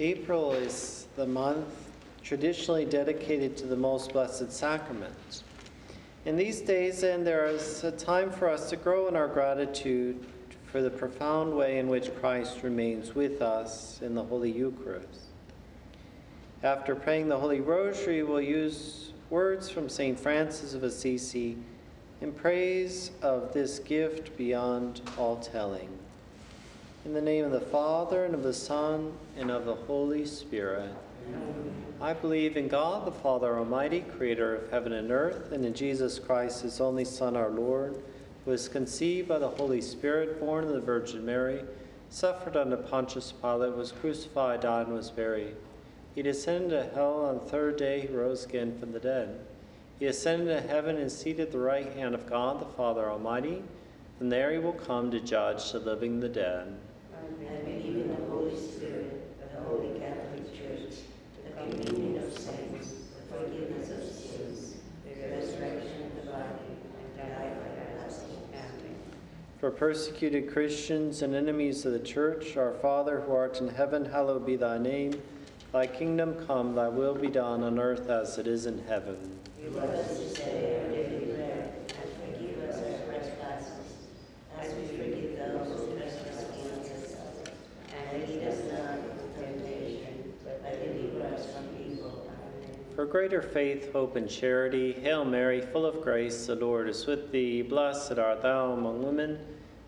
April is the month traditionally dedicated to the Most Blessed Sacrament. In these days, then, there is a time for us to grow in our gratitude for the profound way in which Christ remains with us in the Holy Eucharist. After praying the Holy Rosary, we'll use words from St. Francis of Assisi in praise of this gift beyond all telling. In the name of the Father, and of the Son, and of the Holy Spirit. Amen. I believe in God, the Father Almighty, creator of heaven and earth, and in Jesus Christ, his only Son, our Lord, who was conceived by the Holy Spirit, born of the Virgin Mary, suffered under Pontius Pilate, was crucified, died, and was buried. He descended to hell on the third day, he rose again from the dead. He ascended to heaven and seated at the right hand of God, the Father Almighty. From there he will come to judge the living and the dead. I believe in the Holy Spirit, the Holy Catholic Church, the communion of saints, the forgiveness of sins, the resurrection of the body, and life everlasting. Amen. For persecuted Christians and enemies of the Church, our Father who art in heaven, hallowed be thy name. Thy kingdom come, thy will be done on earth as it is in heaven. Give us this day our daily bread, and forgive us our trespasses, as we forgive those who trespass against us. And lead us not into temptation, but deliver us from evil. Amen. For greater faith, hope, and charity, Hail Mary, full of grace, the Lord is with thee. Blessed art thou among women,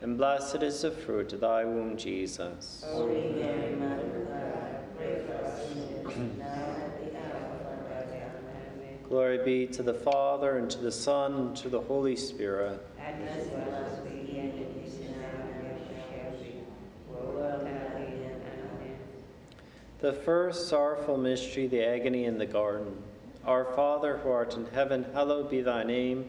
and blessed is the fruit of thy womb, Jesus. Holy Mary, Mother of God, pray for us sinners, now at the hour of our death. Amen. Glory be to the Father, and to the Son, and to the Holy Spirit. As it was beginning, is now, and shall be, world without end. Amen. The first sorrowful mystery, the agony in the garden. Our Father who art in heaven, hallowed be thy name.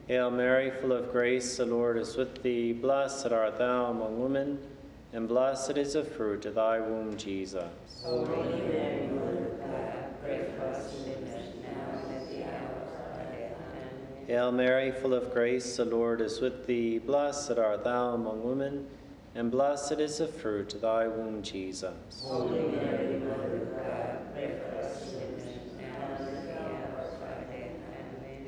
Hail Mary, full of grace, the Lord is with thee. Blessed art thou among women, and blessed is the fruit of thy womb, Jesus. Holy Mary, Mother of God, pray for us sinners, now and at the hour of our death. Amen. Hail Mary, full of grace, the Lord is with thee. Blessed art thou among women, and blessed is the fruit of thy womb, Jesus. Holy Mary, Mother of God, pray for us sinners, now and at the hour of our death. Amen.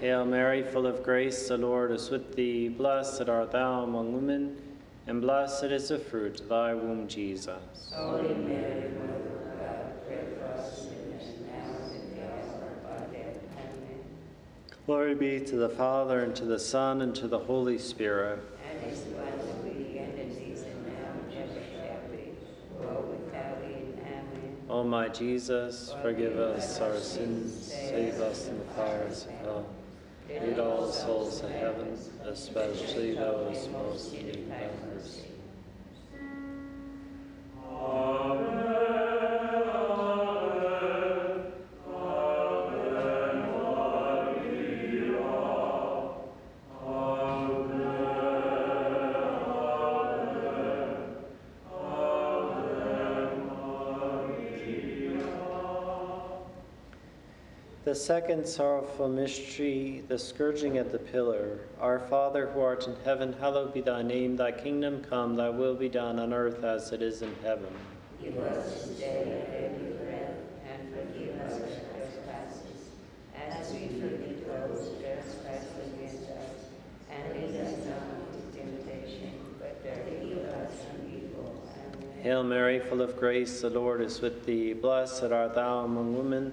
Hail Mary, full of grace, the Lord is with thee. Blessed art thou among women, and blessed is the fruit of thy womb, Jesus. Holy Mary, Mother of God, pray for us sinners now and at the hour of our death. Amen. Glory be to the Father, and to the Son, and to the Holy Spirit. And as it was in the beginning, is and now, and ever shall be, world without end. Amen. O my Jesus, forgive us our sins, save us from the fires of hell. Lead all souls to heaven, especially those most in need mercy. The second sorrowful mystery, the scourging at the pillar. Our Father who art in heaven, hallowed be thy name. Thy kingdom come, thy will be done on earth as it is in heaven. Give us this day our daily bread, and forgive us our trespasses, as we forgive those who trespass against us. And lead us not into temptation, but deliver us from evil. Amen. Hail Mary, full of grace, the Lord is with thee. Blessed art thou among women,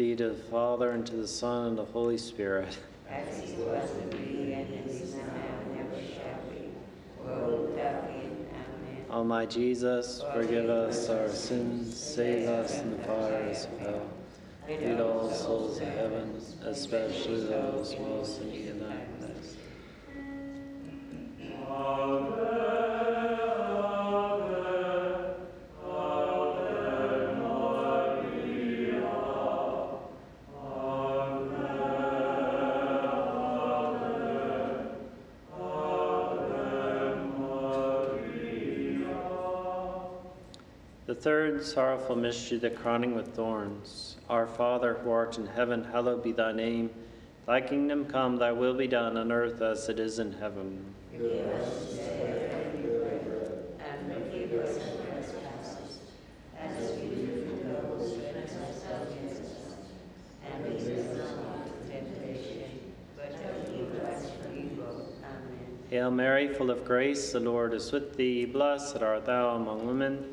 be to the Father, and to the Son, and the Holy Spirit. As it was in the beginning, is now, and ever shall be, world without end. Amen. O my Jesus, forgive us our sins, save us from the fires of hell. Lead all souls to heaven, especially those most in need of thy Third sorrowful mystery, the crowning with thorns. Our Father who art in heaven, hallowed be thy name. Thy kingdom come, thy will be done on earth as it is in heaven. Give us this day our daily bread, and forgive us our trespasses, as we forgive those who trespass against us. And lead us not into temptation, but deliver us from evil. Amen. Hail Mary, full of grace, the Lord is with thee. Blessed art thou among women,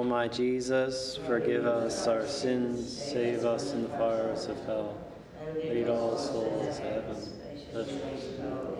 O my Jesus, forgive us our sins, save us from the fires of hell. Lead all souls to heaven.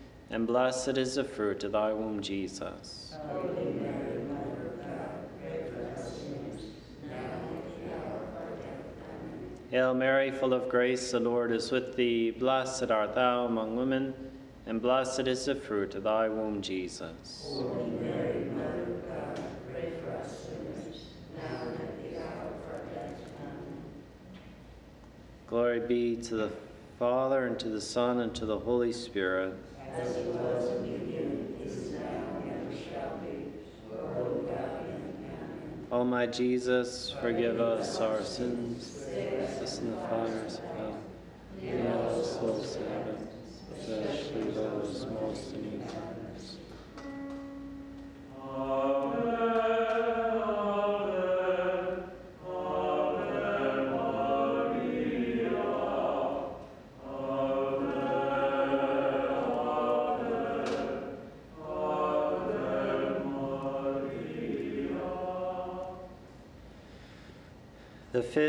and blessed is the fruit of thy womb, Jesus. Hail Mary, full of grace, the Lord is with thee. Blessed art thou among women, and blessed is the fruit of thy womb, Jesus. Glory be to the Father, and to the Son, and to the Holy Spirit. O my Jesus, forgive us our sins, save us in the fires of hell. Lead all souls to heaven, especially those most in need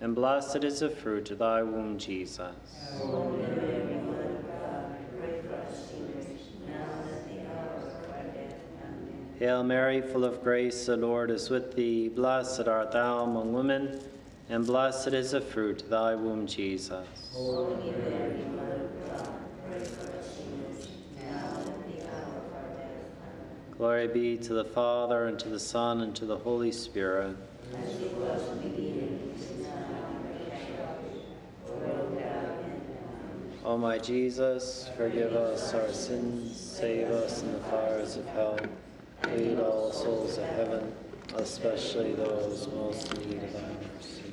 and blessed is the fruit of thy womb, Jesus. Hail Mary, full of grace, the Lord is with thee. Blessed art thou among women, and blessed is the fruit of thy womb, Jesus. Glory be to the Father, and to the Son, and to the Holy Spirit. As it was in the beginning, O my Jesus, forgive us our sins, save us in the fires of hell, lead all souls to heaven, especially those most in need of thy mercy.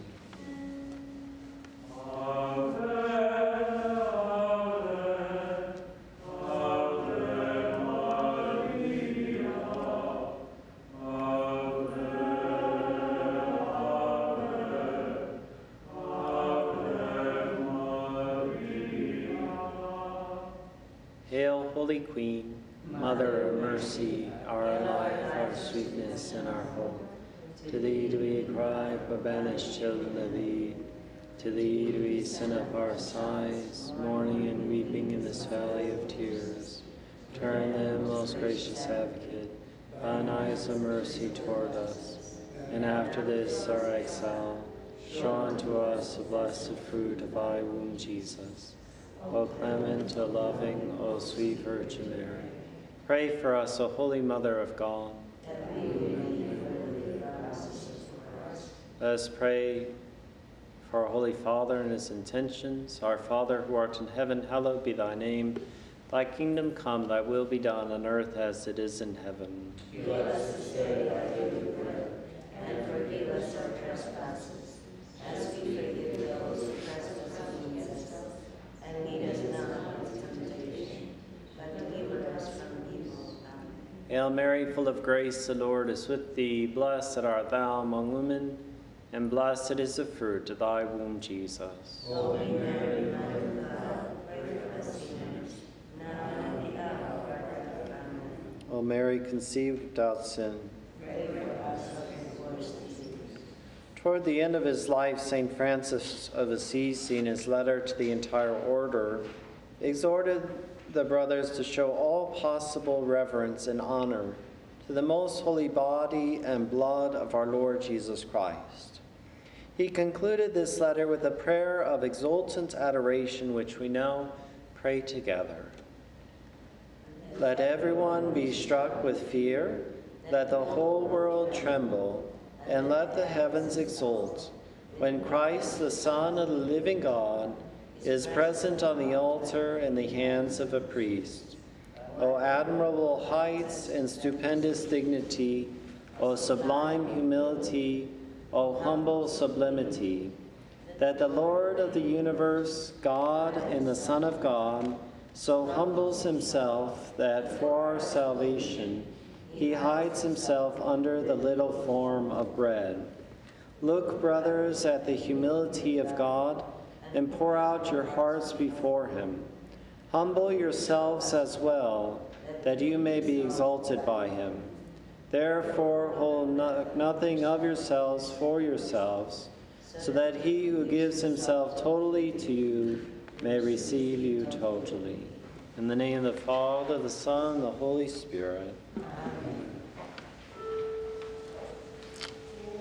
Holy Queen, Mother of mercy, our life, our sweetness, and our hope. To thee do we cry, poor banished children of Eve. To thee do we send up our sighs, mourning and weeping in this valley of tears. Turn then, most gracious advocate, thine eyes of mercy toward us, and after this our exile, show unto us the blessed fruit of thy womb, Jesus. O clement, O loving, O sweet Virgin Mary, pray for us, O Holy Mother of God. Let us pray for our Holy Father and his intentions. Our Father who art in heaven, hallowed be thy name. Thy kingdom come, thy will be done on earth as it is in heaven. Give us this day our daily bread, and forgive us our trespasses, as we forgive those who trespass against us. And lead us not into temptation, but deliver us from evil. Amen. Hail Mary, full of grace, the Lord is with thee. Blessed art thou among women, and blessed is the fruit of thy womb, Jesus. Holy Mary, Mother of God, pray for us sinners, now and at the hour of our death. Amen. O Mary, conceived without sin. Pray for us. Toward the end of his life, St. Francis of Assisi, in his letter to the entire order, exhorted the brothers to show all possible reverence and honor to the most holy body and blood of our Lord Jesus Christ. He concluded this letter with a prayer of exultant adoration, which we now pray together. Let everyone be struck with fear, let the whole world tremble, and let the heavens exult when Christ, the Son of the living God, is present on the altar in the hands of a priest. O admirable heights and stupendous dignity, O sublime humility, O humble sublimity, that the Lord of the universe, God and the Son of God, so humbles himself that for our salvation he hides himself under the little form of bread. Look, brothers, at the humility of God and pour out your hearts before him. Humble yourselves as well, that you may be exalted by him. Therefore, hold no nothing of yourselves for yourselves, so that he who gives himself totally to you may receive you totally. In the name of the Father, the Son, the Holy Spirit.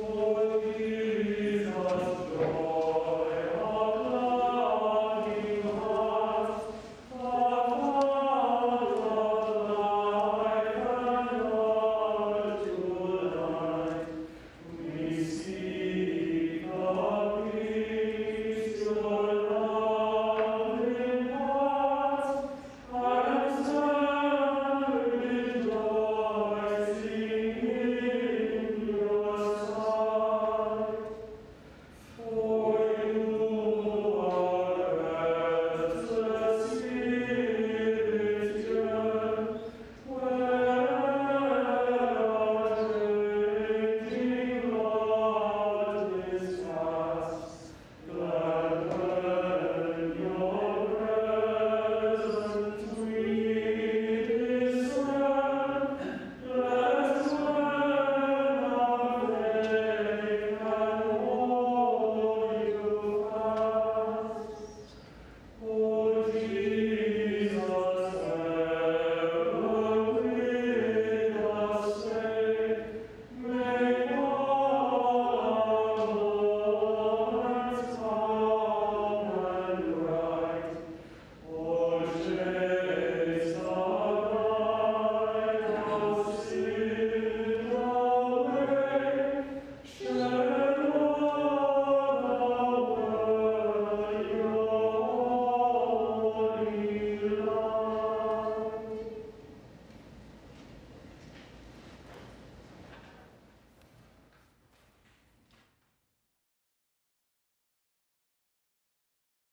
Amen.